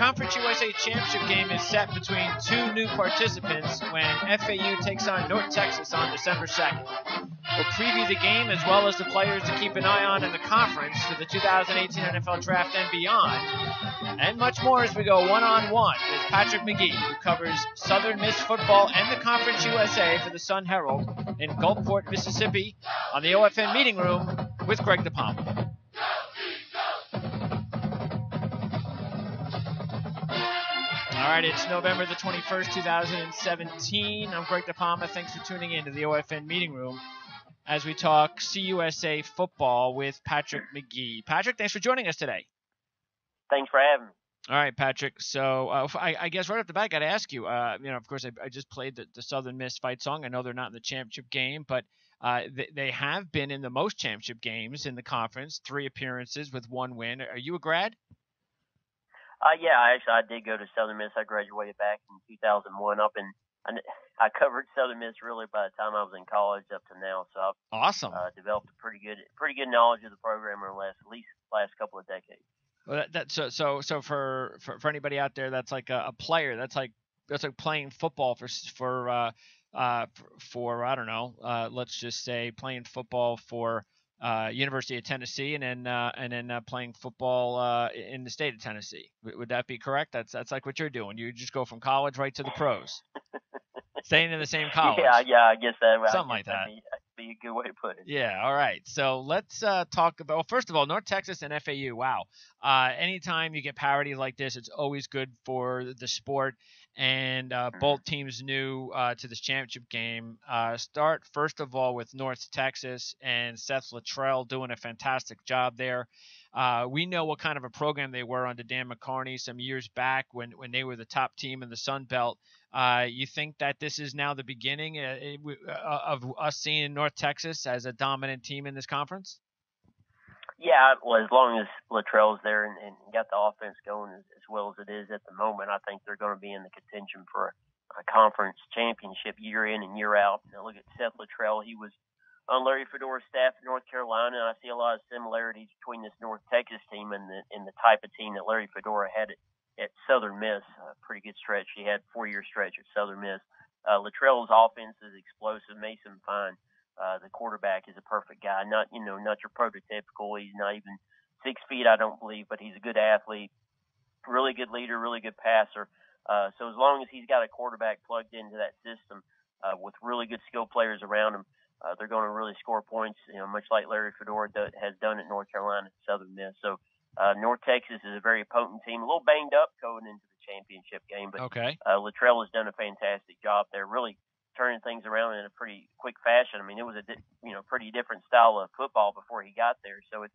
Conference USA Championship game is set between two new participants when FAU takes on North Texas on December 2nd. We'll preview the game as well as the players to keep an eye on in the conference for the 2018 NFL Draft and beyond, and much more as we go one on one with Patrick Magee, who covers Southern Miss football and the Conference USA for the Sun Herald in Gulfport, Mississippi, on the OFN meeting room with Greg DePalma. All right, it's November the 21st, 2017. I'm Greg DePalma. Thanks for tuning in to the OFN meeting room as we talk CUSA football with Patrick Magee. Patrick, thanks for joining us today. Thanks for having me. All right, Patrick. So uh, I, I, guess right off the bat, I got to ask you. Uh, you know, of course, I, I just played the, the, Southern Miss fight song. I know they're not in the championship game, but uh, they, they, have been in the most championship games in the conference. Three appearances with one win. Are you a grad? Uh, yeah, actually, I did go to Southern Miss. I graduated back in 2001. Up in, I, I covered Southern Miss really by the time I was in college up to now. So I've awesome. Uh, developed a pretty good, pretty good knowledge of the program in the last, at least last couple of decades. Well, that, that so so so for, for for anybody out there that's like a, a player that's like that's like playing football for for uh uh for, for I don't know uh let's just say playing football for uh, University of Tennessee, and then uh, and then uh, playing football uh, in the state of Tennessee. W- would that be correct? That's that's like what you're doing. You just go from college right to the pros, staying in the same college. Yeah, yeah, I guess that something like that. Be, be, a good way to put it. Yeah. All right. So let's uh, talk about. Well, first of all, North Texas and FAU. Wow. Uh, anytime you get parity like this, it's always good for the sport and uh, Mm-hmm. both teams new uh, to this championship game. Uh, start first of all with North Texas and Seth Littrell doing a fantastic job there. Uh, we know what kind of a program they were under Dan McCarney some years back when, when they were the top team in the Sun Belt. Uh, you think that this is now the beginning uh, of us seeing North Texas as a dominant team in this conference? Yeah, well, as long as Littrell's there and, and got the offense going as, as well as it is at the moment, I think they're going to be in the contention for a, conference championship year in and year out. Now look at Seth Littrell; he was on Larry Fedora's staff in North Carolina, and I see a lot of similarities between this North Texas team and the and the type of team that Larry Fedora had at, at Southern Miss. A pretty good stretch. He had four year stretch at Southern Miss. Uh, Littrell's offense is explosive. Mason Fine uh, the quarterback is a perfect guy. Not you know not your prototypical. He's not even six feet, I don't believe, but he's a good athlete, really good leader, really good passer. Uh, so as long as he's got a quarterback plugged into that system uh, with really good skill players around him, uh, they're going to really score points. You know, much like Larry Fedora do, has done at North Carolina and Southern Miss. So uh, North Texas is a very potent team, a little banged up going into the championship game, but okay. uh, Littrell has done a fantastic job there. Really turning things around in a pretty quick fashion. I mean, it was a di- you know pretty different style of football before he got there, so it's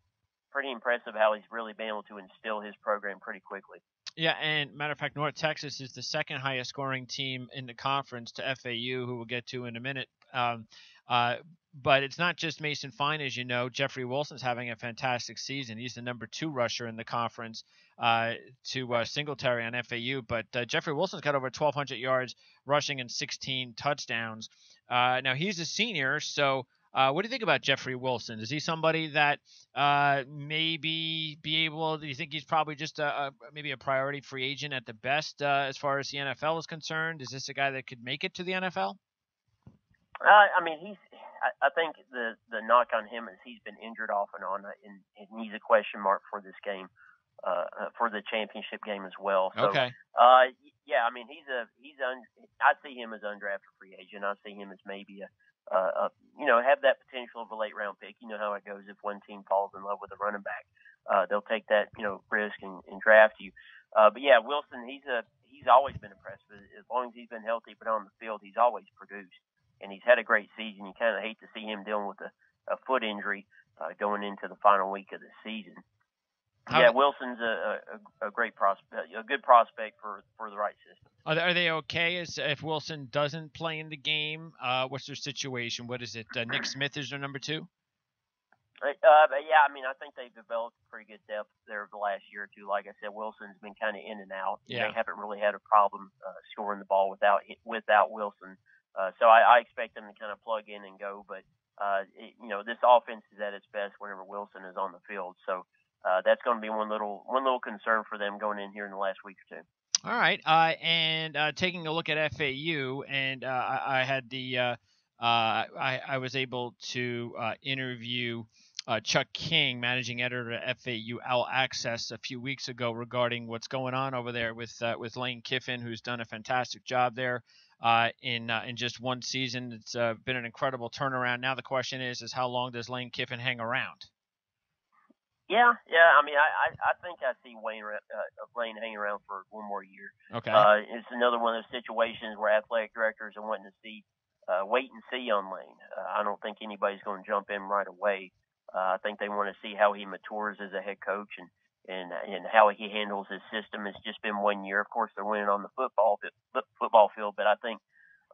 pretty impressive how he's really been able to instill his program pretty quickly. Yeah, and matter of fact, North Texas is the second highest scoring team in the conference to FAU, who we'll get to in a minute. Um, uh, but it's not just Mason Fine, as you know. Jeffrey Wilson's having a fantastic season. He's the number two rusher in the conference uh, to uh, Singletary on FAU. But uh, Jeffrey Wilson's got over 1,200 yards rushing and 16 touchdowns. Uh, now he's a senior, so uh, what do you think about Jeffrey Wilson? Is he somebody that uh, maybe be able? Do you think he's probably just a, a maybe a priority free agent at the best uh, as far as the NFL is concerned? Is this a guy that could make it to the NFL? Uh, I mean, he's. I, I think the the knock on him is he's been injured off and on, and, and he's a question mark for this game, uh, uh, for the championship game as well. So, okay. Uh, yeah, I mean, he's a he's un. I see him as undrafted free agent. I see him as maybe a, uh, a you know have that potential of a late round pick. You know how it goes if one team falls in love with a running back, uh, they'll take that you know risk and, and draft you. Uh, but yeah, Wilson, he's a he's always been impressive as long as he's been healthy, but on the field, he's always produced and he's had a great season. You kind of hate to see him dealing with a, a foot injury uh, going into the final week of the season. How, yeah, Wilson's a, a, a great prospect, a good prospect for, for the right system. Are they, are they okay as if Wilson doesn't play in the game? Uh, what's their situation? What is it? Uh, Nick Smith is their number two. Uh, but yeah, I mean, I think they've developed pretty good depth there the last year or two. Like I said, Wilson's been kind of in and out. Yeah. They haven't really had a problem uh, scoring the ball without without Wilson. Uh, so I, I expect them to kind of plug in and go. But uh, it, you know, this offense is at its best whenever Wilson is on the field. So uh, that's going to be one little one little concern for them going in here in the last week or two. All right, uh, and uh, taking a look at FAU, and uh, I, I, had the uh, uh, I, I, was able to interview Chuck King, managing editor at FAU All Access, a few weeks ago regarding what's going on over there with with Lane Kiffin, who's done a fantastic job there. In in just one season, it's been an incredible turnaround. Now the question is, is how long does Lane Kiffin hang around? Yeah, yeah. I mean, I I, I think I see Wayne uh, Lane hanging around for one more year. Okay. Uh, it's another one of those situations where athletic directors are wanting to see, uh, wait and see on Lane. Uh, I don't think anybody's going to jump in right away. Uh, I think they want to see how he matures as a head coach and and and how he handles his system. It's just been one year. Of course, they're winning on the football football field, but I think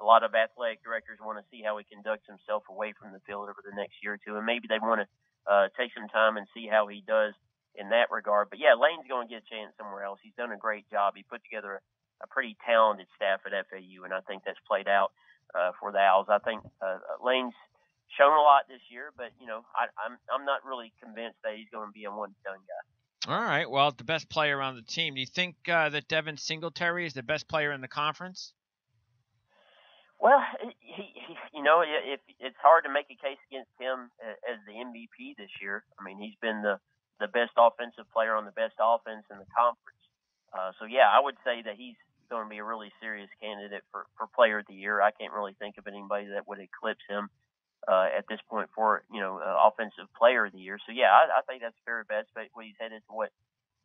a lot of athletic directors want to see how he conducts himself away from the field over the next year or two, and maybe they want to uh, take some time and see how he does in that regard. But yeah, Lane's going to get a chance somewhere else. He's done a great job. He put together a, a pretty talented staff at FAU, and I think that's played out uh, for the Owls. I think uh, Lane's shown a lot this year, but you know, I, I'm I'm not really convinced that he's going to be a one done guy. All right. Well, the best player on the team. Do you think uh, that Devin Singletary is the best player in the conference? Well, he, he, you know, it's hard to make a case against him as the MVP this year. I mean, he's been the the best offensive player on the best offense in the conference. Uh, so yeah, I would say that he's going to be a really serious candidate for for Player of the Year. I can't really think of anybody that would eclipse him uh, at this point for you know uh, offensive Player of the Year. So yeah, I, I think that's very best. But he's headed to what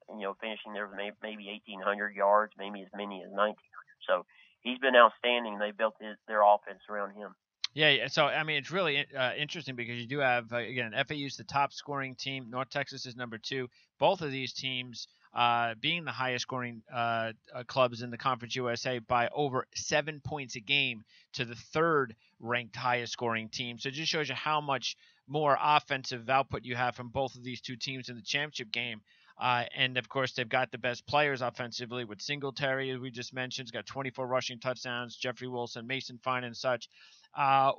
you know, finishing there with maybe 1,800 yards, maybe as many as 1,900. So he's been outstanding. They built his, their offense around him. Yeah, so I mean, it's really uh, interesting because you do have uh, again FAU's the top scoring team. North Texas is number two. Both of these teams uh, being the highest scoring uh, uh, clubs in the Conference USA by over seven points a game to the third ranked highest scoring team. So it just shows you how much more offensive output you have from both of these two teams in the championship game. Uh, and of course, they've got the best players offensively with Singletary, as we just mentioned. He's got 24 rushing touchdowns, Jeffrey Wilson, Mason Fine, and such. Uh,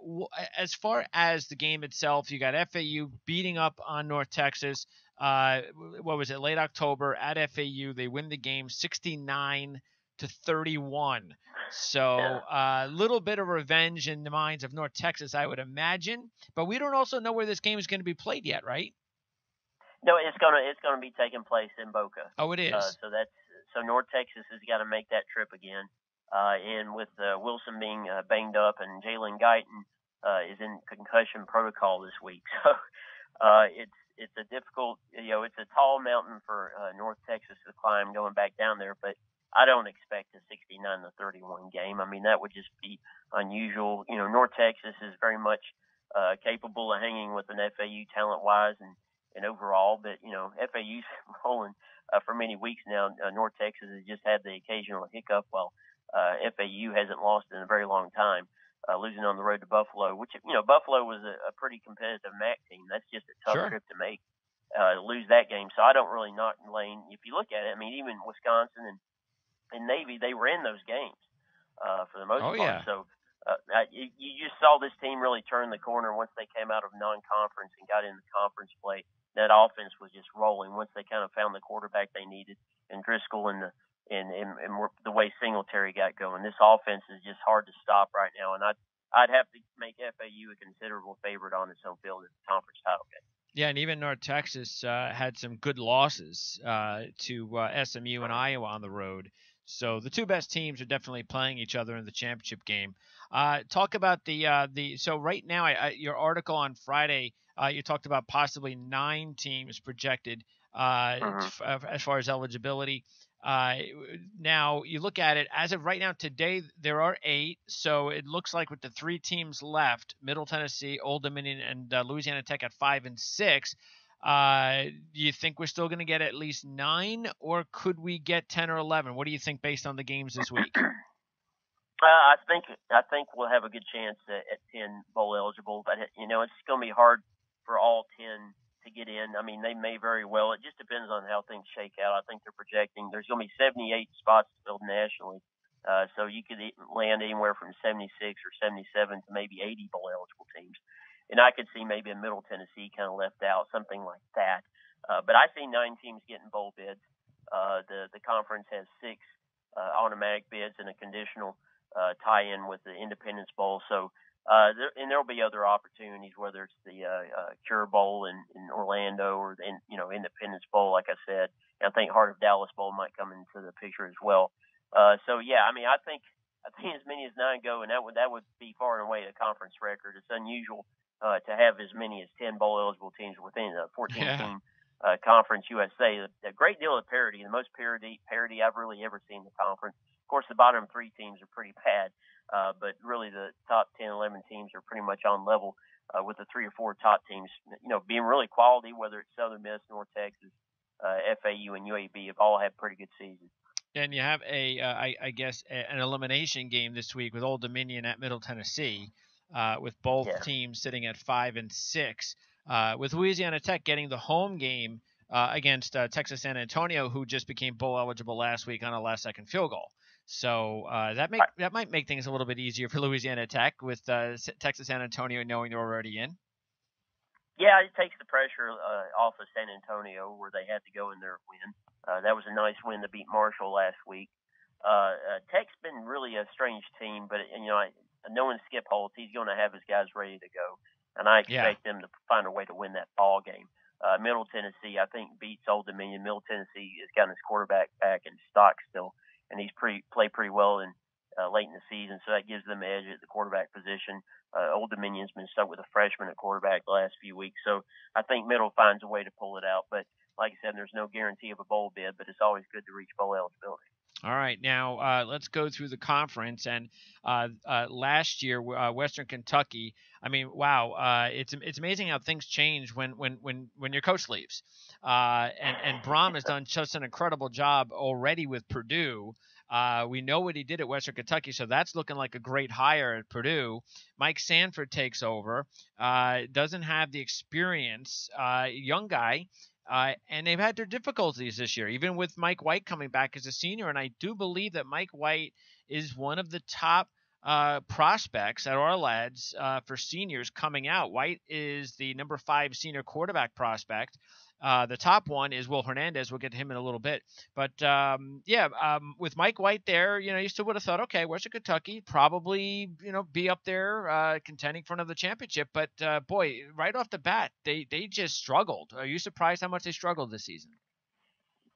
as far as the game itself, you got FAU beating up on North Texas. Uh, what was it? Late October at FAU, they win the game 69 to 31. So a yeah. uh, little bit of revenge in the minds of North Texas, I would imagine. But we don't also know where this game is going to be played yet, right? No, it's gonna it's gonna be taking place in Boca. Oh, it is. Uh, so that's so North Texas has got to make that trip again. Uh, and with uh, Wilson being uh, banged up and Jalen Guyton uh, is in concussion protocol this week, so uh, it's it's a difficult you know it's a tall mountain for uh, North Texas to climb going back down there, but I don't expect a 69 to 31 game. I mean that would just be unusual. You know North Texas is very much uh, capable of hanging with an FAU talent wise and and overall. But you know, FAU's rolling uh, for many weeks now. Uh, North Texas has just had the occasional hiccup, while uh, FAU hasn't lost in a very long time. Uh, losing on the road to Buffalo, which you know Buffalo was a, a pretty competitive MAC team. That's just a tough sure. trip to make. Uh, lose that game, so I don't really knock Lane. If you look at it, I mean, even Wisconsin and and Navy, they were in those games uh, for the most oh, part. Yeah. So uh, you, you just saw this team really turn the corner once they came out of non-conference and got into the conference play that offense was just rolling once they kind of found the quarterback they needed and Driskel and the and, and, and the way Singletary got going. This offense is just hard to stop right now, and I'd I'd have to make FAU a considerable favorite on its home field in the conference title game. Yeah, and even North Texas uh, had some good losses uh, to uh, SMU and Iowa on the road. So the two best teams are definitely playing each other in the championship game. Uh, talk about the uh, the so right now, I, I, your article on Friday uh, you talked about possibly nine teams projected uh, uh-huh. as far as eligibility. Uh, now you look at it as of right now today, there are eight. So it looks like with the three teams left, Middle Tennessee, Old Dominion, and uh, Louisiana Tech at five and six. Uh, do you think we're still going to get at least nine, or could we get ten or eleven? What do you think based on the games this week? Uh, I think I think we'll have a good chance at, at ten bowl eligible, but you know it's going to be hard for all 10 to get in. I mean, they may very well. It just depends on how things shake out. I think they're projecting there's going to be 78 spots filled nationally. Uh, so you could land anywhere from 76 or 77 to maybe 80 bowl eligible teams. And I could see maybe a Middle Tennessee kind of left out, something like that. Uh, but I see nine teams getting bowl bids. Uh, the the conference has six uh, automatic bids and a conditional uh, tie-in with the Independence Bowl. So uh, there, and there'll be other opportunities, whether it's the uh, uh, Cure Bowl in, in Orlando or the you know Independence Bowl, like I said. And I think Heart of Dallas Bowl might come into the picture as well. Uh, so yeah, I mean, I think I think as many as nine go, and that would that would be far and away a conference record. It's unusual uh, to have as many as ten bowl eligible teams within a 14 yeah. team uh, conference USA. A, a great deal of parity, the most parity parity I've really ever seen in the conference. Of course, the bottom three teams are pretty bad, uh, but really the top 10, 11 teams are pretty much on level uh, with the three or four top teams. You know, being really quality, whether it's Southern Miss, North Texas, uh, FAU, and UAB, have all had pretty good seasons. And you have a, uh, I, I guess, a, an elimination game this week with Old Dominion at Middle Tennessee, uh, with both yeah. teams sitting at five and six. Uh, with Louisiana Tech getting the home game uh, against uh, Texas San Antonio, who just became bowl eligible last week on a last second field goal. So uh, that make that might make things a little bit easier for Louisiana Tech with uh, Texas San Antonio knowing they're already in. Yeah, it takes the pressure uh, off of San Antonio where they had to go in their win. Uh, that was a nice win to beat Marshall last week. Uh, uh, Tech's been really a strange team, but you know, I, knowing Skip Holtz, he's going to have his guys ready to go, and I expect yeah. them to find a way to win that ball game. Uh, Middle Tennessee, I think, beats Old Dominion. Middle Tennessee has gotten his quarterback back in stock still and he's pretty played pretty well in uh, late in the season, so that gives them edge at the quarterback position. Uh, Old Dominion's been stuck with a freshman at quarterback the last few weeks, so I think Middle finds a way to pull it out. But like I said, there's no guarantee of a bowl bid, but it's always good to reach bowl eligibility. All right, now uh, let's go through the conference. And uh, uh, last year, uh, Western Kentucky. I mean, wow, uh, it's it's amazing how things change when when when when your coach leaves. Uh, and and Brohm has done just an incredible job already with Purdue. we know what he did at Western Kentucky, so that's looking like a great hire at Purdue. Mike Sanford takes over. doesn't have the experience, young guy. Uh, and they've had their difficulties this year, even with Mike White coming back as a senior. And I do believe that Mike White is one of the top uh, prospects at Ourlads uh, for seniors coming out. White is the number five senior quarterback prospect. Uh, the top one is Will Hernandez. We'll get to him in a little bit. But um, yeah, um, with Mike White there, you know, you still would have thought, okay, Western Kentucky probably, you know, be up there uh, contending for another championship. But uh, boy, right off the bat, they they just struggled. Are you surprised how much they struggled this season?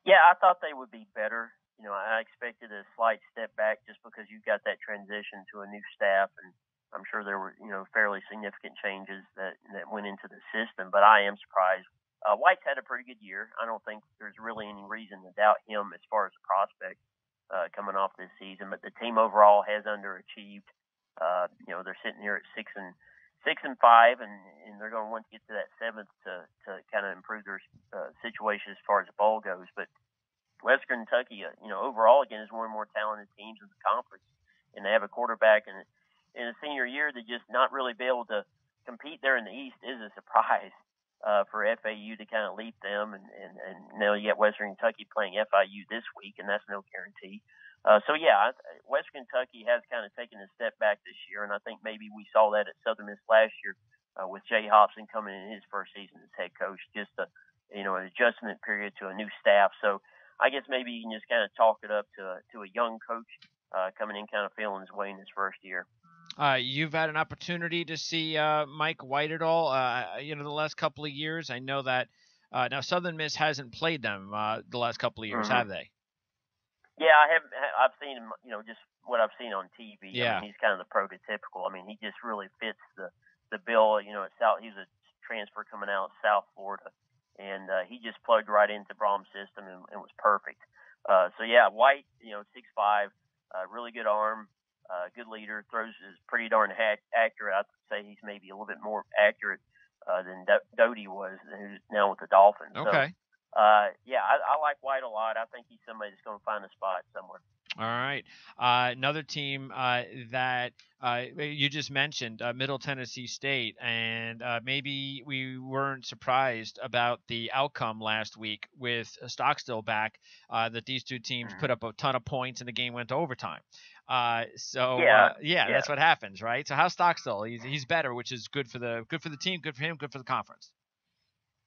Yeah, I thought they would be better. You know, I expected a slight step back just because you got that transition to a new staff, and I'm sure there were you know fairly significant changes that that went into the system. But I am surprised uh, White's had a pretty good year. I don't think there's really any reason to doubt him as far as a prospect uh, coming off this season. But the team overall has underachieved. Uh, you know, they're sitting here at six and six and five, and, and they're going to want to get to that seventh to to kind of improve their uh, situation as far as the bowl goes. But Western Kentucky, uh, you know, overall again is one of the more talented teams in the conference, and they have a quarterback and in a senior year to just not really be able to compete there in the East is a surprise uh, for FAU to kind of leap them, and, and, and now you got Western Kentucky playing FIU this week, and that's no guarantee. Uh, so yeah, Western Kentucky has kind of taken a step back this year, and I think maybe we saw that at Southern Miss last year uh, with Jay Hopson coming in his first season as head coach, just a you know an adjustment period to a new staff. So I guess maybe you can just kind of talk it up to a, to a young coach uh, coming in, kind of feeling his way in his first year. Uh, you've had an opportunity to see uh, Mike White at all, uh, you know, the last couple of years. I know that uh, now Southern Miss hasn't played them uh, the last couple of years, mm-hmm. have they? Yeah, I have. I've seen him. You know, just what I've seen on TV. Yeah, I mean, he's kind of the prototypical. I mean, he just really fits the the bill. You know, at South, he was a transfer coming out of South Florida, and uh, he just plugged right into Brohm's system and, and was perfect. Uh, so yeah, White, you know, six five, uh, really good arm, uh, good leader, throws is pretty darn hack- accurate. I'd say he's maybe a little bit more accurate uh, than Do- Doughty was, who's now with the Dolphins. Okay. So, uh, yeah, I, I like White a lot. I think he's somebody that's going to find a spot somewhere. All right. Uh, another team uh, that uh, you just mentioned, uh, Middle Tennessee State, and uh, maybe we weren't surprised about the outcome last week with Stockstill back. Uh, that these two teams mm-hmm. put up a ton of points and the game went to overtime. Uh, so yeah, uh, yeah, yeah, that's what happens, right? So how's Stockstill? He's he's better, which is good for the good for the team, good for him, good for the conference.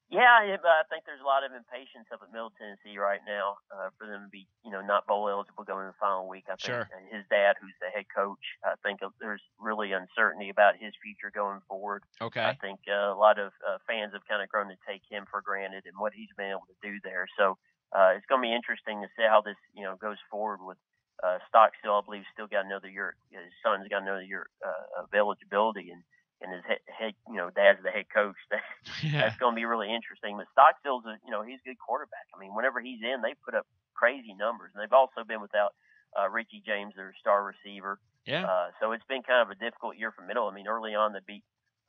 Yeah, but I think there's a lot of impatience up at Middle Tennessee right now uh, for them to be, you know, not bowl eligible going the final week. I think sure. his dad, who's the head coach, I think there's really uncertainty about his future going forward. Okay. I think uh, a lot of uh, fans have kind of grown to take him for granted and what he's been able to do there. So uh, it's going to be interesting to see how this, you know, goes forward with uh, Stockstill. I believe still got another year. His son's got another year uh, of eligibility and and his head, head you know, dad's the head coach. That, yeah. That's going to be really interesting. But Stockstill's, a, you know, he's a good quarterback. I mean, whenever he's in, they put up crazy numbers, and they've also been without uh, Richie James, their star receiver. Yeah. Uh, so it's been kind of a difficult year for Middle. I mean, early on they beat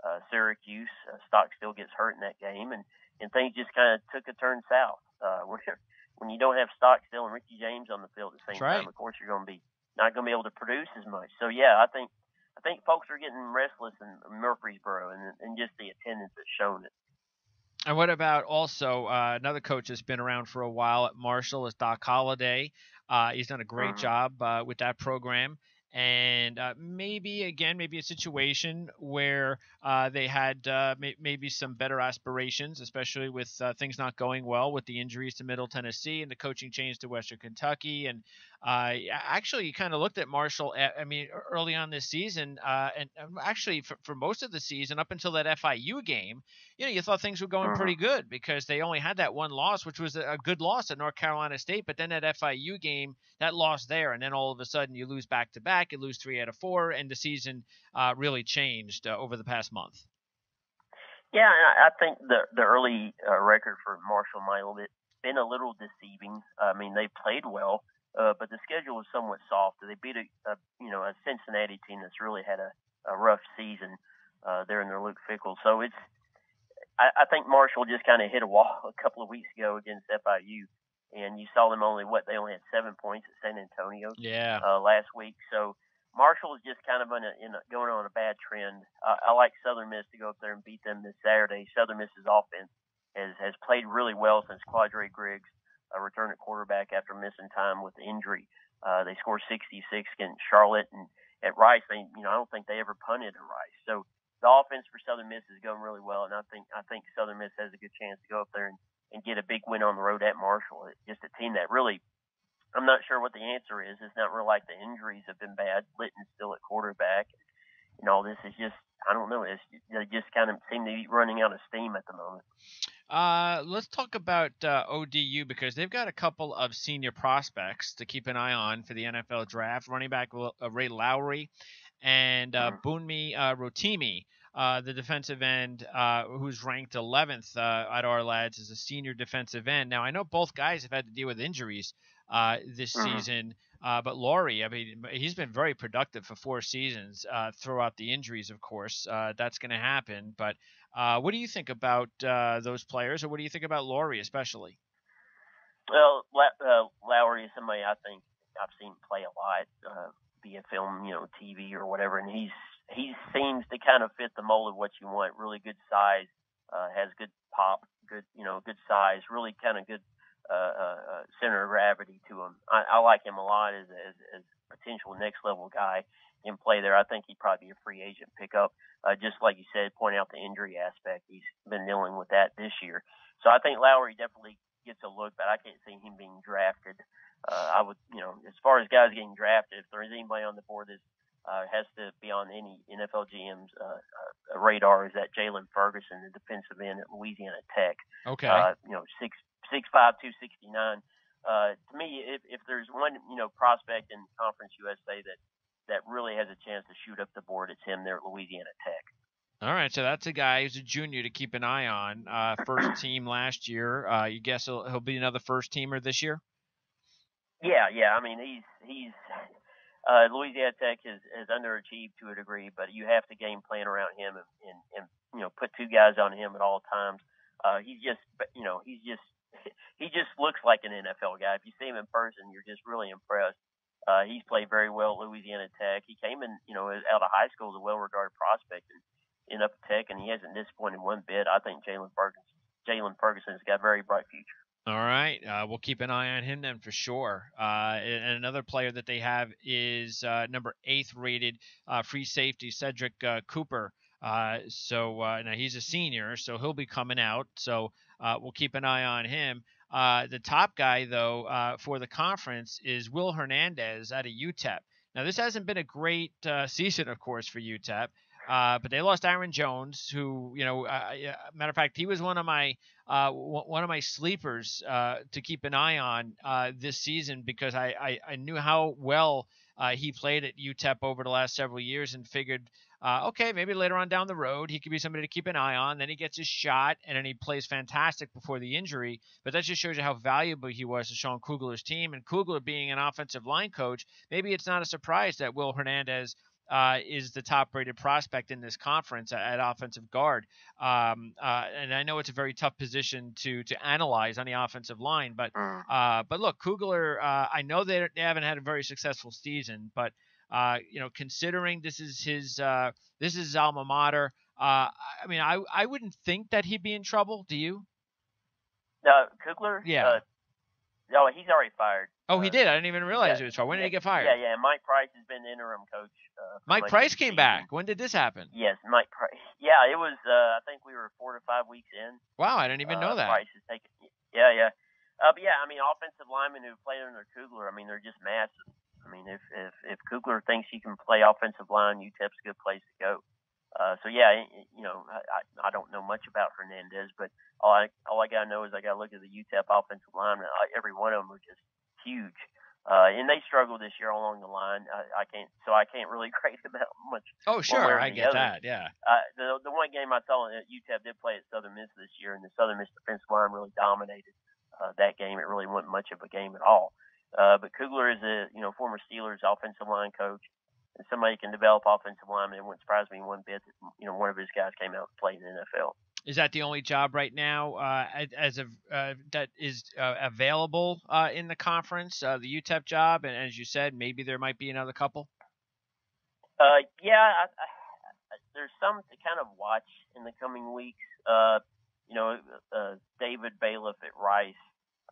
uh, Syracuse. Uh, Stockstill gets hurt in that game, and and things just kind of took a turn south. Uh, when when you don't have Stockstill and Richie James on the field at the same right. time, of course you're going to be not going to be able to produce as much. So yeah, I think I think folks are getting restless in Murfreesboro, and, and just the attendance that's shown it. And what about also uh, another coach that's been around for a while at Marshall is Doc Holliday. Uh, he's done a great Mhm. job uh, with that program. And uh, maybe again, maybe a situation where uh, they had uh, may- maybe some better aspirations, especially with uh, things not going well with the injuries to Middle Tennessee and the coaching change to Western Kentucky. And uh, actually, you kind of looked at Marshall. I mean, early on this season, uh, and actually for, for most of the season up until that FIU game, you know, you thought things were going pretty good because they only had that one loss, which was a good loss at North Carolina State. But then that FIU game, that loss there, and then all of a sudden you lose back to back, you lose three out of four, and the season uh, really changed uh, over the past month. Yeah, I think the the early uh, record for Marshall might have been a little deceiving. I mean, they played well, uh, but the schedule was somewhat soft. They beat a, a you know a Cincinnati team that's really had a, a rough season uh, there in their Luke Fickell. So it's I, I think Marshall just kind of hit a wall a couple of weeks ago against FIU, and you saw them only what they only had seven points at San Antonio Yeah. uh, last week. So Marshall is just kind of in a, in a, going on a bad trend. Uh, I like Southern Miss to go up there and beat them this Saturday. Southern Miss's offense has has played really well since Kwadra Griggs uh, returned at quarterback after missing time with injury. Uh, they scored 66 against Charlotte and at Rice. They, you know, I don't think they ever punted at Rice. So the offense for Southern Miss is going really well, and I think I think Southern Miss has a good chance to go up there and, and get a big win on the road at Marshall. It's just a team that really I'm not sure what the answer is. It's not real like the injuries have been bad. Litton's still at quarterback. And all this is just, I don't know. It's, they just kind of seem to be running out of steam at the moment. Uh, let's talk about uh, ODU because they've got a couple of senior prospects to keep an eye on for the NFL draft. Running back uh, Ray Lawry and uh, Mhm. Bunmi uh, Rotimi, uh, the defensive end uh, who's ranked 11th uh, at Ourlads as a senior defensive end. Now I know both guys have had to deal with injuries uh, this Mhm. season. Uh, but Lawry, I mean, he's been very productive for four seasons uh, throughout the injuries, of course. Uh, that's going to happen. But uh, what do you think about uh, those players, or what do you think about Lawry, especially? Well, La- uh, Lawry is somebody I think I've seen play a lot uh, via film, you know, TV or whatever, and he's he seems to kind of fit the mold of what you want. Really good size, has good pop, good you know, good size, really kind of good uh, uh, uh, center of gravity to him. I, I like him a lot as as, as potential next level guy in play there. I think he'd probably be a free agent pickup. Uh, just like you said, point out the injury aspect. He's been dealing with that this year. So I think Lawry definitely gets a look, but I can't see him being drafted. Uh, I would, you know, as far as guys getting drafted, if there is anybody on the board that uh, has to be on any NFL GM's uh, uh, radar, is that Jaylon Ferguson, the defensive end at Louisiana Tech. Okay. Uh, you know, six six five two sixty nine. Uh, to me, if, if there's one you know prospect in Conference USA that that really has a chance to shoot up the board, it's him there at Louisiana Tech. All right, so that's a guy who's a junior to keep an eye on. Uh, first team last year. Uh, you guess he'll, he'll be another first teamer this year? Yeah, yeah. I mean, he's he's uh, Louisiana Tech has, has underachieved to a degree, but you have to game plan around him and, and, and you know put two guys on him at all times. Uh, he's just you know he's just he just looks like an NFL guy. If you see him in person, you're just really impressed. Uh, he's played very well at Louisiana Tech. He came in, you know, out of high school as a well-regarded prospect and in up at Tech, and he hasn't disappointed one bit. I think Jaylon Ferguson, Jaylon Ferguson's got a very bright future. All right, uh, we'll keep an eye on him then for sure. Uh, and another player that they have is uh, number eighth rated uh, free safety Cedric uh, Cooper. Uh, so now he's a senior, so he'll be coming out. So uh, we'll keep an eye on him. Uh, the top guy, though, uh, for the conference is Will Hernandez out of UTEP. Now, this hasn't been a great uh, season, of course, for UTEP. Uh, but they lost Aaron Jones, who you know, uh, matter of fact, he was one of my w- one of my sleepers to keep an eye on this season because I, I, I knew how well he played at UTEP over the last several years and figured, okay, maybe later on down the road he could be somebody to keep an eye on. Then he gets his shot and then he plays fantastic before the injury. But that just shows you how valuable he was to Sean Kugler's team. And Kugler being an offensive line coach, maybe it's not a surprise that Will Hernandez uh, is the top rated prospect in this conference at, at offensive guard. Um, uh, and I know it's a very tough position to to analyze on the offensive line, but Mm. uh, but look, Kugler, uh, I know they, they haven't had a very successful season, but uh, you know, considering this is his uh, this is his alma mater, uh, I mean, I I wouldn't think that he'd be in trouble. Do you? Uh, Kugler. Yeah. Uh, oh, he's already fired. Oh, he did. I didn't even realize yeah, he was fired. When did he get fired? Yeah, yeah. Mike Price has been interim coach. Uh, Mike of Price came season. back. When did this happen? Yes, Mike Price. Yeah, it was. Uh, I think we were four to five weeks in. Wow, I didn't even know that. Price has taken. Yeah, yeah. Uh, but yeah, I mean, offensive linemen who played under Kugler, I mean, they're just massive. I mean, if if if Kugler thinks he can play offensive line, UTEP's a good place to go. Uh, so yeah, you know, I I don't know much about Hernandez, but all I all I gotta know is I gotta look at the UTEP offensive linemen. Every one of them are just huge. Uh, and they struggled this year along the line. I, I can't, so I can't really grade them out much. Oh, sure, I get other. that. Yeah. Uh, the the one game I saw that UTEP did play at Southern Miss this year, and the Southern Miss defensive line really dominated uh, that game. It really wasn't much of a game at all. Uh, but Kugler is a you know former Steelers offensive line coach, and somebody can develop offensive linemen. It wouldn't surprise me one bit that you know one of his guys came out and played in the NFL. Is that the only job right now uh, as of uh, that is uh, available uh, in the conference, uh, the UTEP job? And as you said, maybe there might be another couple. Uh, yeah, I, I, there's some to kind of watch in the coming weeks. Uh, you know, uh, David Bailiff at Rice.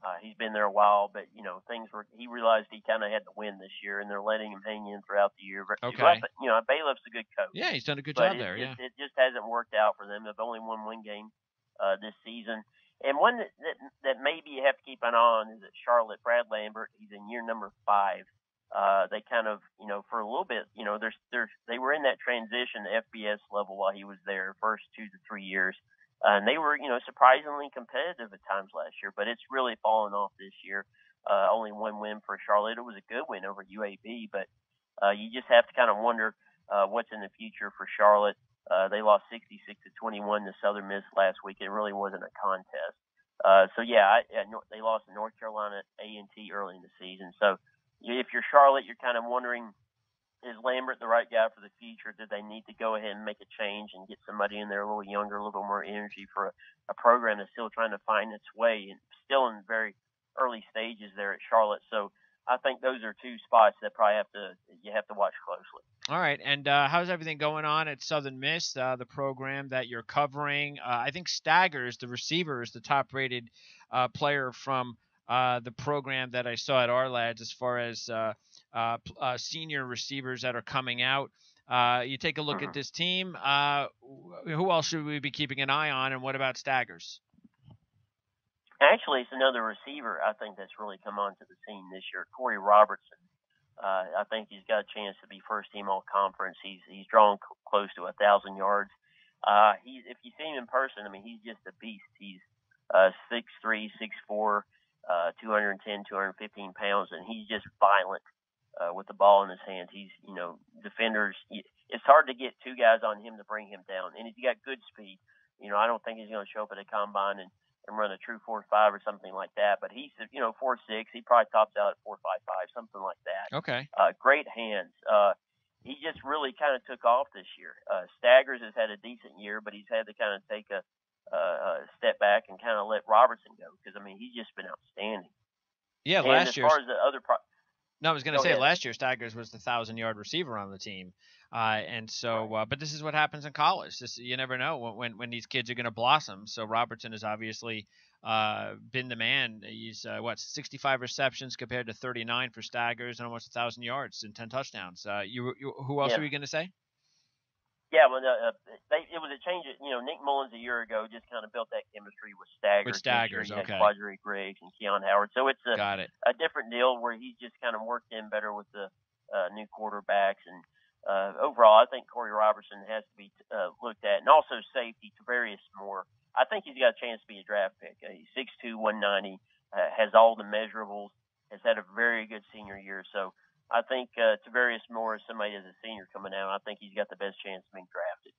Uh, he's been there a while, but you know things were. He realized he kind of had to win this year, and they're letting him hang in throughout the year. But Okay. you know, Bailiff's a good coach. Yeah, he's done a good job it, there. it, Yeah. it just hasn't worked out for them. They've only won one game uh, this season, and one that, that that maybe you have to keep an eye on is that Charlotte Brad Lambert. He's in year number five. Uh, they kind of, you know, for a little bit, you know, there's, there's, they were in that transition to FBS level while he was there, first two to three years, uh, and they were, you know, surprisingly competitive at times last year. But it's really fallen off this year. Uh, only one win for Charlotte. It was a good win over UAB, but uh, you just have to kind of wonder uh, what's in the future for Charlotte. Uh, they lost 66 to 21 to Southern Miss last week. It really wasn't a contest. Uh, so yeah, I, Nor- they lost to North Carolina A and T early in the season. So if you're Charlotte, you're kind of wondering, is Lambert the right guy for the future? Did they need to go ahead and make a change and get somebody in there a little younger, a little more energy for a, a program that's still trying to find its way and still in very early stages there at Charlotte? So I think those are two spots that probably have to you have to watch closely. All right, and uh, how's everything going on at Southern Miss, uh, the program that you're covering? Uh, I think Staggers, the receiver, is the top-rated uh, player from uh, the program that I saw at Ourlads as far as uh, uh, senior receivers that are coming out. Uh, you take a look at Mhm. this team. Uh, who else should we be keeping an eye on, and what about Staggers? Actually, it's another receiver I think that's really come onto the scene this year, Korey Robertson. Uh, I think he's got a chance to be first team all conference. He's he's drawn c- close to a thousand yards. Uh, he's if you see him in person, I mean he's just a beast. He's uh, six three, six four, uh, 210, 215 pounds, and he's just violent uh, with the ball in his hands. He's you know defenders. It's hard to get two guys on him to bring him down, and he's got good speed. You know I don't think he's going to show up at a combine and and run a true four five or something like that. But he's you know four six. He probably tops out at four five five, something like that. Okay. Uh, great hands. Uh, he just really kind of took off this year. Uh, Staggers has had a decent year, but he's had to kind of take a, uh, a step back and kind of let Robertson go because I mean he's just been outstanding. Yeah, and last as year. far as the other pro- No, I was going to say ahead. last year Staggers was the thousand yard receiver on the team, uh, and so. Uh, but this is what happens in college. This you never know when when, when these kids are going to blossom. So Robertson has obviously uh, been the man. He's uh, what 65 receptions compared to 39 for Staggers and almost a thousand yards and 10 touchdowns. Uh, you, you who else Yeah. were you going to say? Yeah, well, uh, they, it was a change. You know, Nick Mullens a year ago just kind of built that chemistry with Staggers. With Staggers, okay. Kwadra Griggs and Keon Howard. So it's a Got it. a different deal where he's just kind of worked in better with the uh, new quarterbacks. And uh, overall, I think Korey Robertson has to be uh, looked at, and also safety Tarvarius Moore. I think he's got a chance to be a draft pick. Uh, he's 6'2", 190, uh, has all the measurables, has had a very good senior year. So I think uh, Tarvarius Moore is somebody as a senior coming out. I think he's got the best chance of being drafted.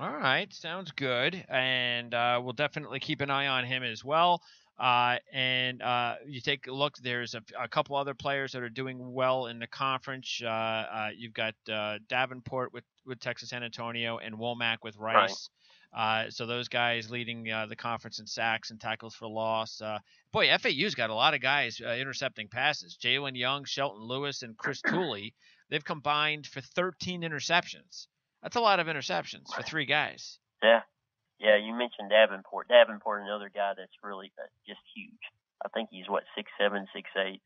All right, sounds good, and uh, we'll definitely keep an eye on him as well. Uh, and uh, you take a look. There's a, a, couple other players that are doing well in the conference. Uh, uh, you've got uh, Davenport with, with Texas San Antonio and Womack with Rice. Right. so those guys leading the conference in sacks and tackles for loss. Boy, FAU's got a lot of guys intercepting passes. Jalen Young, Shelton Lewis, and Chris Tooley. They've combined for 13 interceptions. That's a lot of interceptions for three guys. Yeah, yeah. You mentioned Davenport. Davenport, another guy that's really uh, just huge. I think he's what six seven, six eight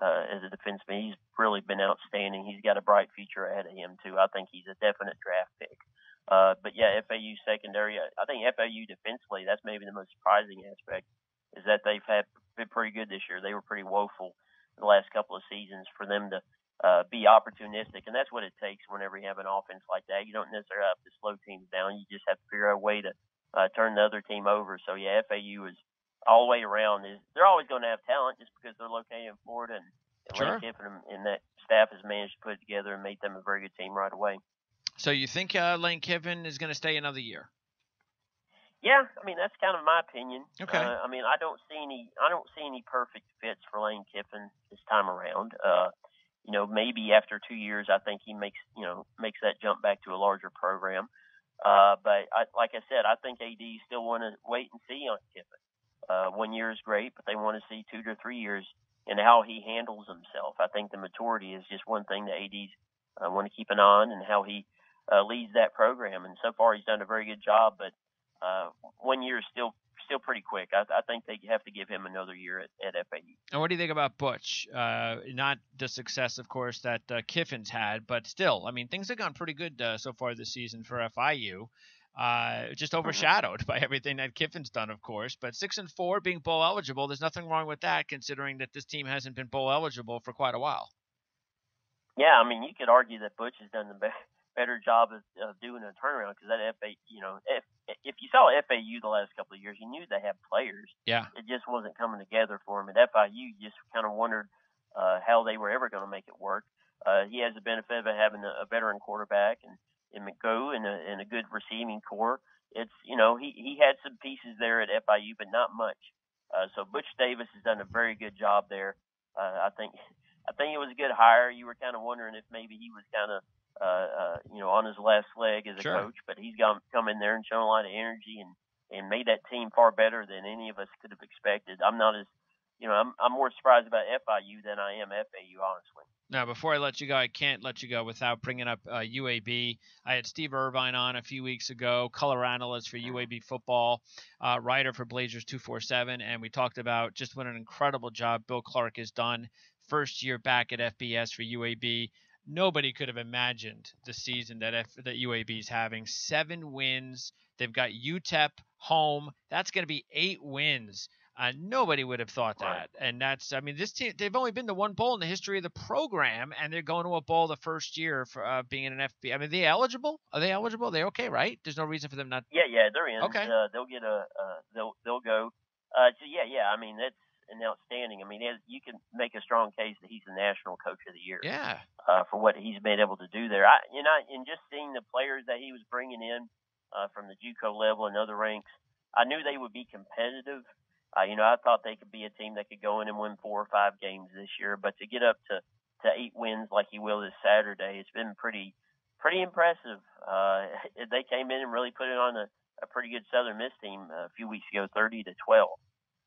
uh, as a defenseman. He's really been outstanding. He's got a bright future ahead of him too. I think he's a definite draft pick. Uh, but yeah, FAU secondary. I think FAU defensively. That's maybe the most surprising aspect is that they've had been pretty good this year. They were pretty woeful the last couple of seasons. For them to uh, be opportunistic, and that's what it takes whenever you have an offense like that. You don't necessarily have to slow teams down. You just have to figure out a way to uh, turn the other team over. So yeah, FAU is all the way around. Is they're always going to have talent just because they're located in Florida, and, and sure. Lane Kiffin and that staff has managed to put it together and made them a very good team right away. So you think uh, Lane Kiffin is going to stay another year? Yeah, I mean that's kind of my opinion. Okay. Uh, I mean I don't see any I don't see any perfect fits for Lane Kiffin this time around. Uh, you know, maybe after two years, I think he makes, you know, makes that jump back to a larger program. Uh, but I, like I said, I think AD still want to wait and see on Kiffin. Uh, one year is great, but they want to see two to three years and how he handles himself. I think the maturity is just one thing that AD's uh, want to keep an eye on and how he uh, leads that program. And so far, he's done a very good job. But uh, one year is still still pretty quick. I, I think they have to give him another year at, at FAU. And what do you think about Butch? Uh, not the success, of course, that uh, Kiffin's had, but still, I mean, things have gone pretty good uh, so far this season for FIU. Uh, just mm-hmm. overshadowed by everything that Kiffin's done, of course. But six and four, being bowl eligible, there's nothing wrong with that, considering that this team hasn't been bowl eligible for quite a while. Yeah, I mean, you could argue that Butch has done the best better job of, of doing a turnaround because that FA, you know, if if you saw FAU the last couple of years, you knew they had players. Yeah. It just wasn't coming together for them. At FIU, you just kind of wondered uh, how they were ever going to make it work. Uh, he has the benefit of having a, a veteran quarterback and in McGough and a, and a good receiving core. It's you know he he had some pieces there at FIU, but not much. Uh, so Butch Davis has done a very good job there. Uh, I think I think it was a good hire. You were kind of wondering if maybe he was kind of uh, uh, you know, on his last leg as a sure. coach, but he's gone come in there and shown a lot of energy and and made that team far better than any of us could have expected. I'm not as you know, I'm I'm more surprised about FIU than I am FAU, honestly. Now, before I let you go, I can't let you go without bringing up uh, UAB. I had Steve Irvine on a few weeks ago, color analyst for UAB football, uh, writer for Blazers 247, and we talked about just what an incredible job Bill Clark has done. First year back at FBS for UAB nobody could have imagined the season that F, that UAB is having. Seven wins. They've got UTEP home. That's going to be eight wins. Uh, nobody would have thought that. And that's, I mean, this team, they've only been to one bowl in the history of the program, and they're going to a bowl the first year for uh, being in an FB. I mean, are they eligible? Are they eligible? They're okay, right? There's no reason for them not. Yeah, yeah, they're in. Okay. Uh, they'll get a, uh, they'll, they'll go. Uh, so yeah, yeah. I mean, that's, and outstanding. I mean, you can make a strong case that he's the national coach of the year. Yeah. Uh, for what he's been able to do there, I, you know, and just seeing the players that he was bringing in uh, from the JUCO level and other ranks, I knew they would be competitive. Uh, you know, I thought they could be a team that could go in and win four or five games this year, but to get up to to eight wins like he will this Saturday, it's been pretty pretty impressive. Uh, they came in and really put it on a, a pretty good Southern Miss team a few weeks ago, 30 to 12.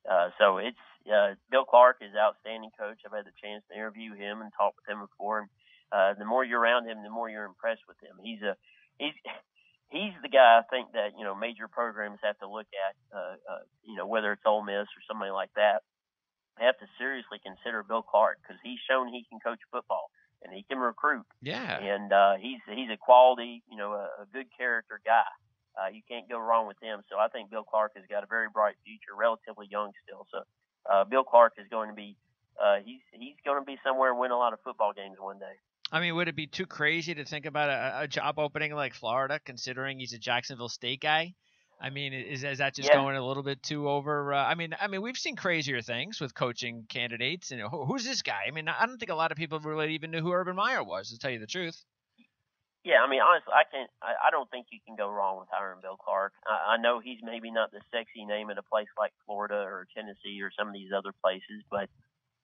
Uh, so it's uh, Bill Clark is outstanding coach. I've had the chance to interview him and talk with him before. And uh, the more you're around him, the more you're impressed with him. He's a he's he's the guy I think that you know major programs have to look at. Uh, uh, you know whether it's Ole Miss or somebody like that, they have to seriously consider Bill Clark because he's shown he can coach football. and he can recruit. Yeah. And uh, he's he's a quality, you know, a, a good character guy. Uh, you can't go wrong with him. So I think Bill Clark has got a very bright future, relatively young still. So uh, Bill Clark is going to be uh, he's he's going to be somewhere and win a lot of football games one day. I mean, would it be too crazy to think about a, a job opening like Florida, considering he's a Jacksonville State guy? I mean, is, is that just Yeah. going a little bit too over? Uh, I mean, I mean, we've seen crazier things with coaching candidates. Know, who, who's this guy? I mean, I don't think a lot of people really even knew who Urban Meyer was, to tell you the truth. Yeah, I mean, honestly, I can't. I, I don't think you can go wrong with hiring Bill Clark. I, I know he's maybe not the sexy name at a place like Florida or Tennessee or some of these other places, but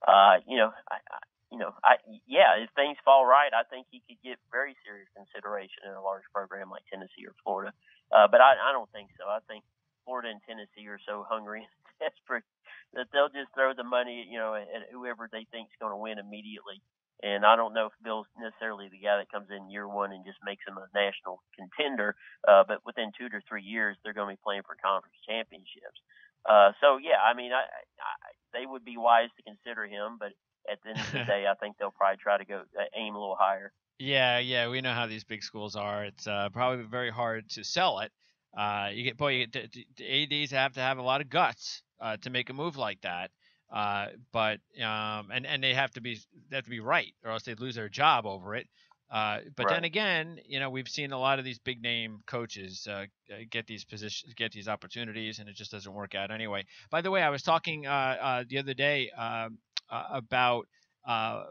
uh, you know, I, I, you know, I yeah, if things fall right, I think he could get very serious consideration in a large program like Tennessee or Florida. Uh, but I, I don't think so. I think Florida and Tennessee are so hungry and desperate that they'll just throw the money, you know, at, whoever they think's going to win immediately. And I don't know if Bill's necessarily the guy that comes in year one and just makes them a national contender. Uh, but within two to three years, they're going to be playing for conference championships. Uh, so yeah, I mean, I, I, they would be wise to consider him, but at the end of the day, I think they'll probably try to go uh, aim a little higher. Yeah, yeah, we know how these big schools are. It's uh, probably very hard to sell it. Uh, you get boy, you get, the, the ads have to have a lot of guts uh, to make a move like that. Uh, but um, and and they have to be they have to be right, or else they'd lose their job over it. Uh, but Right. then again, you know, we've seen a lot of these big name coaches uh, get these positions, get these opportunities, and it just doesn't work out anyway. By the way, I was talking uh, uh, the other day um, uh, about uh,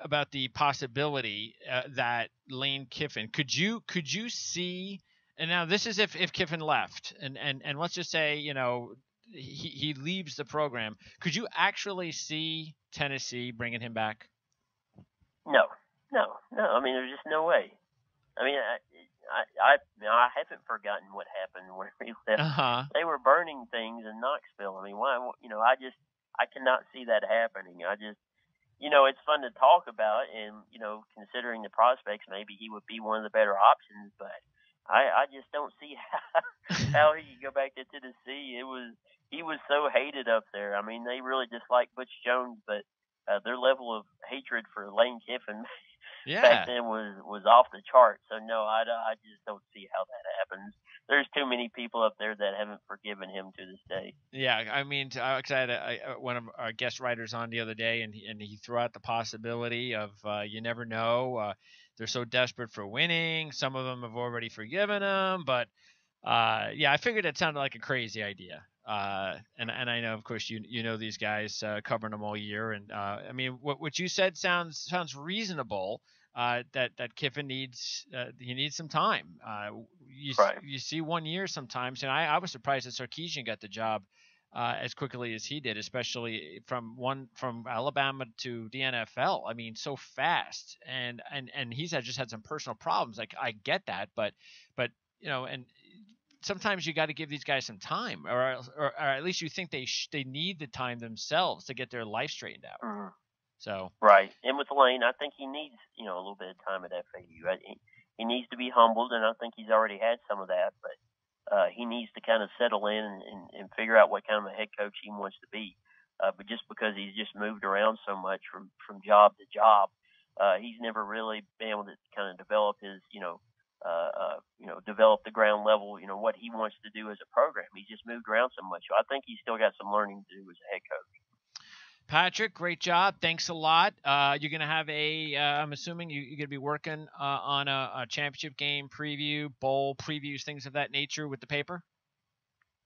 about the possibility uh, that Lane Kiffin could you could you see and now this is if if Kiffin left and and and let's just say you know he he leaves the program could you actually see Tennessee bringing him back No, no, no. I mean, there's just no way. I mean, I, I, I, I haven't forgotten what happened when he left. uh-huh They were burning things in Knoxville. I mean, why? You know, I just, I cannot see that happening. I just, you know, it's fun to talk about, and you know, considering the prospects, maybe he would be one of the better options. But I, I just don't see how, how he could go back to Tennessee. It was, he was so hated up there. I mean, they really disliked Butch Jones, but uh, their level of hatred for Lane Kiffin yeah back then was was off the chart. So no, I, I just don't see how that happens. There's too many people up there that haven't forgiven him to this day. Yeah, I mean, I had a, a, one of our guest writers on the other day, and he, and he threw out the possibility of uh, you never know. Uh, they're so desperate for winning. Some of them have already forgiven him, but uh, yeah, I figured it sounded like a crazy idea. Uh, and and I know, of course, you you know these guys uh, covering them all year, and uh, I mean, what what you said sounds sounds reasonable. Uh, that that Kiffin needs uh, he needs some time. Uh, you Right. you see one year sometimes, and I, I was surprised that Sarkisian got the job uh, as quickly as he did, especially from one from Alabama to the NFL. I mean, so fast, and and and he's had just had some personal problems. Like I get that, but but you know, and sometimes you got to give these guys some time, or or, or at least you think they sh- they need the time themselves to get their life straightened out. Mhm. So Right. And with Lane, I think he needs you know a little bit of time at FAU. I, he, he needs to be humbled, and I think he's already had some of that. But uh, he needs to kind of settle in and, and, and figure out what kind of a head coach he wants to be. Uh, but just because he's just moved around so much from from job to job, uh, he's never really been able to kind of develop his you know uh, uh, you know develop the ground level you know what he wants to do as a program. He's just moved around so much. So I think he's still got some learning to do as a head coach. Patrick, great job. Thanks a lot. Uh, you're gonna have a. Uh, I'm assuming you, you're gonna be working uh, on a, a championship game preview, bowl previews, things of that nature with the paper.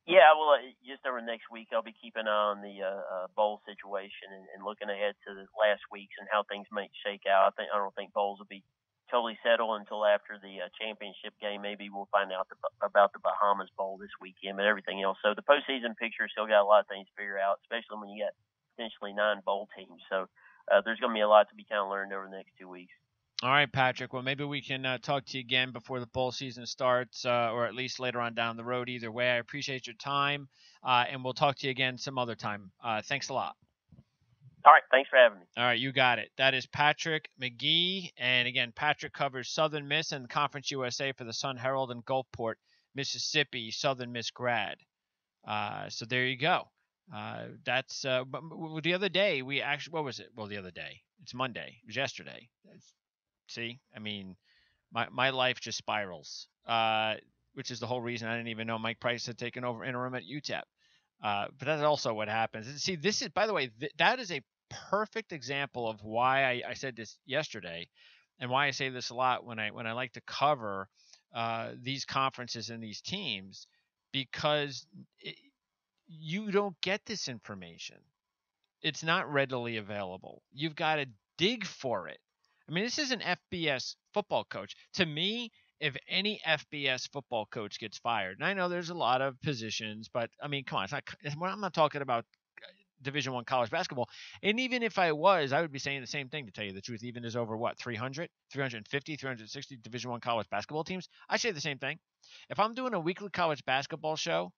Yeah, well, uh, just over next week, I'll be keeping an eye on the uh, uh, bowl situation and, and looking ahead to the last weeks and how things might shake out. I think I don't think bowls will be totally settled until after the uh, championship game. Maybe we'll find out the, about the Bahamas Bowl this weekend, but everything else. So the postseason picture still got a lot of things to figure out, especially when you got potentially nine bowl teams. So uh, there's going to be a lot to be kind of learned over the next two weeks. All right, Patrick. Well, maybe we can uh, talk to you again before the bowl season starts, uh, or at least later on down the road. Either way, I appreciate your time, uh, and we'll talk to you again some other time. Uh, thanks a lot. All right, thanks for having me. All right, you got it. That is Patrick Magee, and again, Patrick covers Southern Miss and Conference USA for the Sun Herald in Gulfport, Mississippi Southern Miss grad. Uh, so there you go. Uh, that's uh, but the other day we actually what was it? Well, the other day it's Monday. It was yesterday. see, I mean, my my life just spirals. Uh, which is the whole reason I didn't even know Mike Price had taken over interim at UTEP. Uh, but that's also what happens. See, this is, by the way, th- that is a perfect example of why I, I, said this yesterday, and why I say this a lot when I when I like to cover uh, these conferences and these teams, because it, you don't get this information. It's not readily available. You've got to dig for it. I mean, this is an FBS football coach. To me, if any FBS football coach gets fired, and I know there's a lot of positions, but I mean, come on, it's not. I'm not talking about Division One college basketball. And even if I was, I would be saying the same thing to tell you the truth. Even as over what 300, 350, 360 Division One college basketball teams, I say the same thing. If I'm doing a weekly college basketball show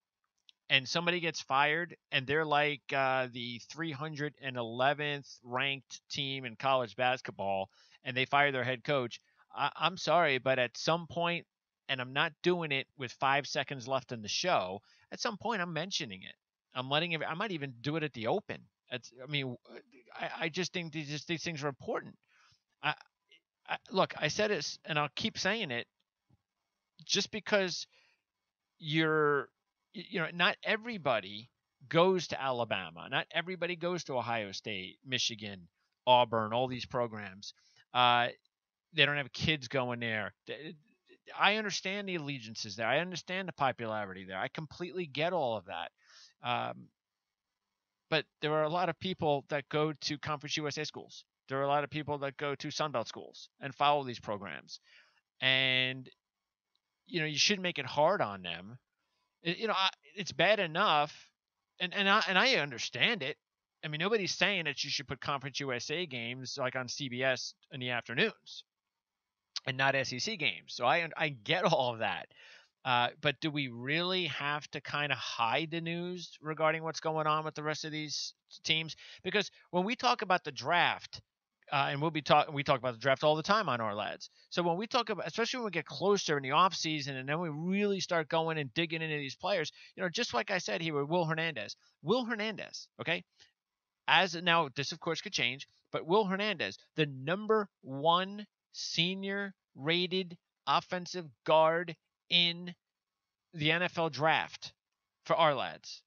and somebody gets fired and they're like uh, the 311th ranked team in college basketball and they fire their head coach, I, I'm sorry, but at some point, and I'm not doing it with five seconds left in the show. At some point, I'm mentioning it. I'm letting it. I might even do it at the open. It's, I mean, I, I just think these just, these things are important. I, I, look, I said it, and I'll keep saying it. Just because you're, you know, not everybody goes to Alabama. Not everybody goes to Ohio State, Michigan, Auburn, all these programs. Uh, they don't have kids going there. I understand the allegiances there. I understand the popularity there. I completely get all of that. Um, but there are a lot of people that go to Conference USA schools. There are a lot of people that go to Sunbelt schools and follow these programs. And, you know, you shouldn't make it hard on them. It, you know, I, it's bad enough. And, and, I, and I understand it. I mean, nobody's saying that you should put Conference USA games like on CBS in the afternoons and not SEC games. So I I get all of that. Uh, but do we really have to kind of hide the news regarding what's going on with the rest of these teams? Because when we talk about the draft, uh, and we'll be talking, we talk about the draft all the time on Ourlads. So when we talk about, especially when we get closer in the off season, and then we really start going and digging into these players, you know, just like I said here with Will Hernandez, Will Hernandez, okay, as now this of course could change, but Will Hernandez, the number one senior rated offensive guard in the NFL draft for Ourlads.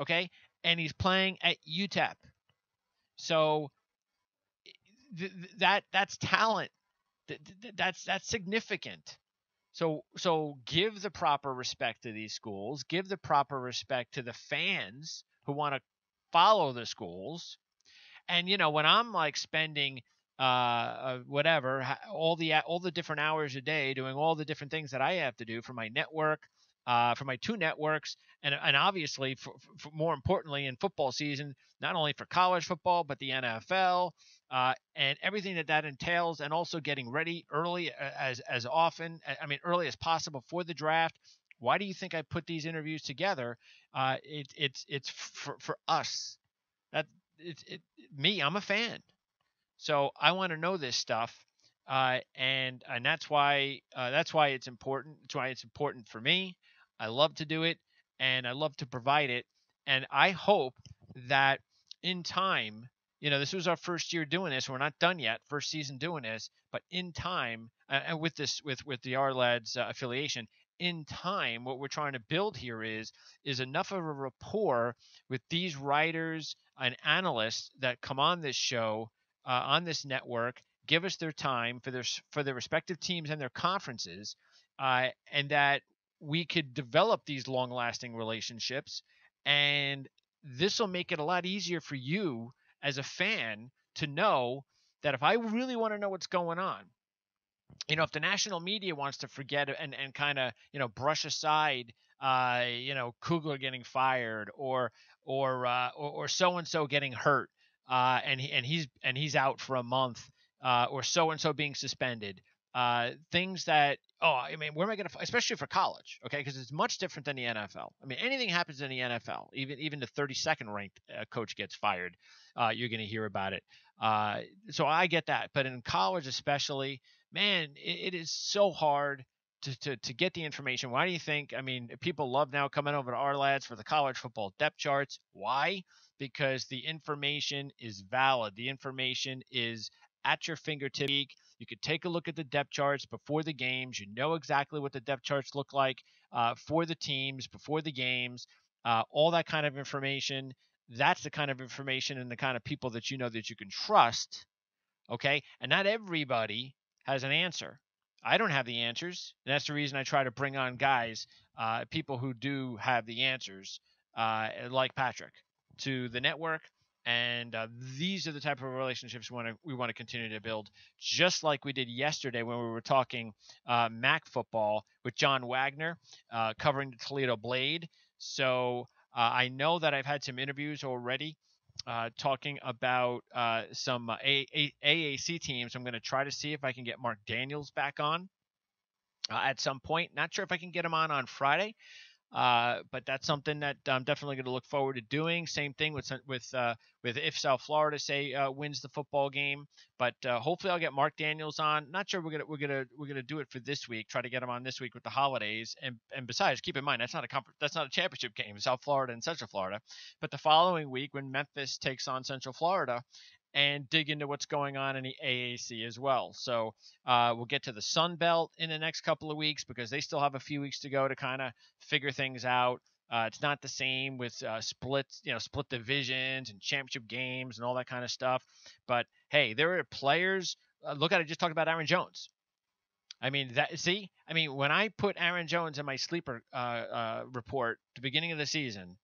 Okay? And he's playing at UTEP. So th- that that's talent. Th- th- that's that's significant. So so give the proper respect to these schools, give the proper respect to the fans who want to follow the schools. And you know, when I'm like spending uh, uh, whatever, all the all the different hours a day doing all the different things that I have to do for my network, uh, for my two networks, and and obviously, for, for more importantly, in football season, not only for college football but the NFL uh, and everything that that entails, and also getting ready early uh, as as often, I mean, early as possible for the draft. Why do you think I put these interviews together? Uh, it, it's it's for, for us. That it's it, me. I'm a fan. So I want to know this stuff, uh, and and that's why uh, that's why it's important. That's why it's important for me. I love to do it, and I love to provide it. And I hope that in time, you know, this was our first year doing this. We're not done yet, first season doing this, but in time, uh, and with this with with the Ourlads uh, affiliation, in time what we're trying to build here is is enough of a rapport with these writers and analysts that come on this show uh, on this network, give us their time for their for their respective teams and their conferences, uh, and that we could develop these long-lasting relationships. And this will make it a lot easier for you as a fan to know that if I really want to know what's going on, you know, if the national media wants to forget and, and kind of, you know, brush aside, uh, you know, Kugler getting fired or or uh, or so and so getting hurt, uh, and and he's and he's out for a month, uh, or so and so being suspended. Uh, things that oh, I mean, where am I going to, especially for college, okay? Because it's much different than the NFL. I mean, anything happens in the NFL, even even the 32nd ranked uh, coach gets fired, uh, you're going to hear about it. Uh, so I get that, but in college especially, man, it, it is so hard to, to, to get the information. Why do you think? I mean, people love now coming over to Ourlads for the college football depth charts. Why? Because the information is valid. The information is at your fingertips. You could take a look at the depth charts before the games. You know exactly what the depth charts look like uh, for the teams before the games. Uh, all that kind of information. That's the kind of information and the kind of people that you know that you can trust. Okay, and not everybody has an answer. I don't have the answers. And that's the reason I try to bring on guys, uh, people who do have the answers, uh, like Patrick, to the network. And uh, these are the type of relationships we want to we want to continue to build, just like we did yesterday when we were talking uh, MAC football with John Wagner, uh, covering the Toledo Blade. So uh, I know that I've had some interviews already uh, talking about uh, some A- A- AAC teams. I'm going to try to see if I can get Mark Daniels back on at some point. Not sure if I can get him on on Friday. Uh, but that's something that I'm definitely going to look forward to doing. Same thing with with uh, with if South Florida say uh, wins the football game. But uh, hopefully I'll get Mark Daniels on. Not sure we're gonna we're gonna we're gonna do it for this week. Try to get him on this week with the holidays. And and besides, keep in mind that's not a that's not a championship game. South Florida and Central Florida. But the following week when Memphis takes on Central Florida, and dig into what's going on in the AAC as well. So uh, we'll get to the Sun Belt in the next couple of weeks because they still have a few weeks to go to kind of figure things out. Uh, it's not the same with uh, split, you know, split divisions and championship games and all that kind of stuff. But hey, there are players. Uh, look at it. Just talk about Aaron Jones. I mean that. See, I mean when I put Aaron Jones in my sleeper uh, uh, report the beginning of the season,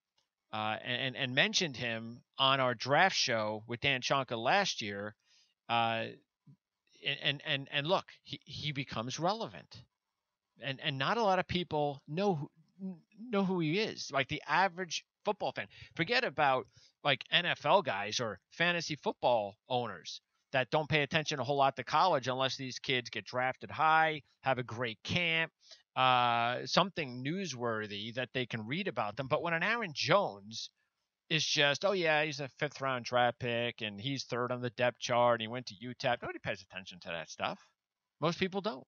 uh, and, and mentioned him on our draft show with Dan Shonka last year. Uh, and and and look, he, he becomes relevant, and and not a lot of people know who, know who he is. Like the average football fan, forget about like NFL guys or fantasy football owners that don't pay attention a whole lot to college unless these kids get drafted high, have a great camp, uh, something newsworthy that they can read about them. But when an Aaron Jones is just, oh yeah, he's a fifth round draft pick and he's third on the depth chart and he went to UTEP, nobody pays attention to that stuff. Most people don't.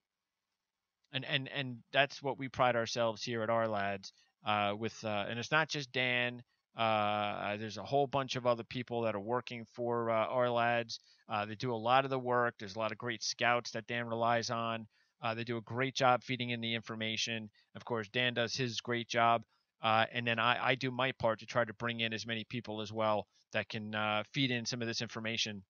And and and that's what we pride ourselves here at Ourlads uh, with, uh, and it's not just Dan. Uh, there's a whole bunch of other people that are working for uh, Ourlads. Uh, they do a lot of the work. There's a lot of great scouts that Dan relies on. Uh, they do a great job feeding in the information. Of course, Dan does his great job. Uh, and then I, I, do my part to try to bring in as many people as well that can uh, feed in some of this information,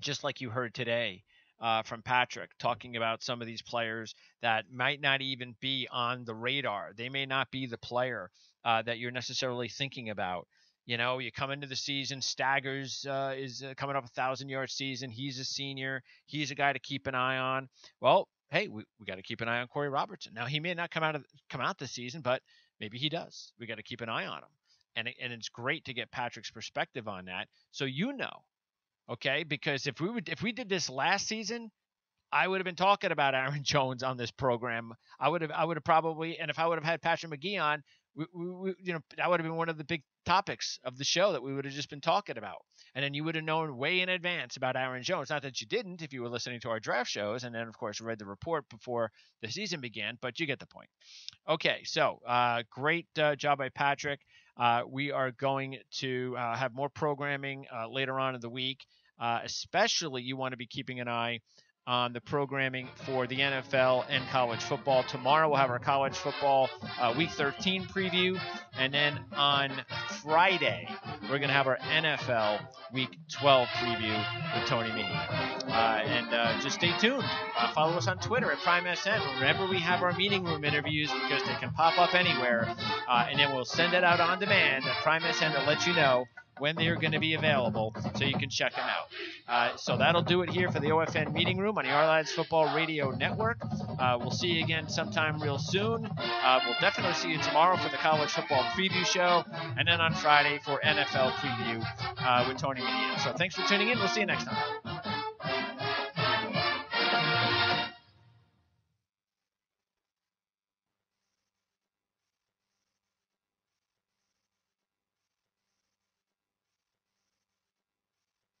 just like you heard today uh, from Patrick talking about some of these players that might not even be on the radar. They may not be the player uh, that you're necessarily thinking about. You know, you come into the season, Staggers uh, is uh, coming up a thousand yard season. He's a senior. He's a guy to keep an eye on. Well, hey, we, we got to keep an eye on Korey Robertson. Now he may not come out of come out this season, but maybe he does. We got to keep an eye on him, and and it's great to get Patrick's perspective on that, so you know, okay? Because if we would if we did this last season, I would have been talking about Aaron Jones on this program. I would have I would have probably, and if I would have had Patrick Magee on, we, we, you know, that would have been one of the big topics of the show that we would have just been talking about. And then you would have known way in advance about Aaron Jones. Not that you didn't if you were listening to our draft shows, and then, of course, read the report before the season began, but you get the point. Okay, so uh, great uh, job by Patrick. Uh, we are going to uh, have more programming uh, later on in the week. Uh, especially, you want to be keeping an eye on the programming for the NFL and college football. Tomorrow we'll have our college football uh, week 13 preview, and then on Friday we're going to have our NFL week 12 preview with Tony Meany. Uh, and uh, just stay tuned. Uh, follow us on Twitter at PrimeSN. Remember, we have our meeting room interviews because they can pop up anywhere, uh, and then we'll send it out on demand at PrimeSN to let you know when they're going to be available so you can check them out. Uh, so that'll do it here for the OFN meeting room on the Ourlads Football Radio Network. Uh, we'll see you again sometime real soon. Uh, we'll definitely see you tomorrow for the college football preview show, and then on Friday for NFL preview uh, with Tony Medina. So thanks for tuning in. We'll see you next time.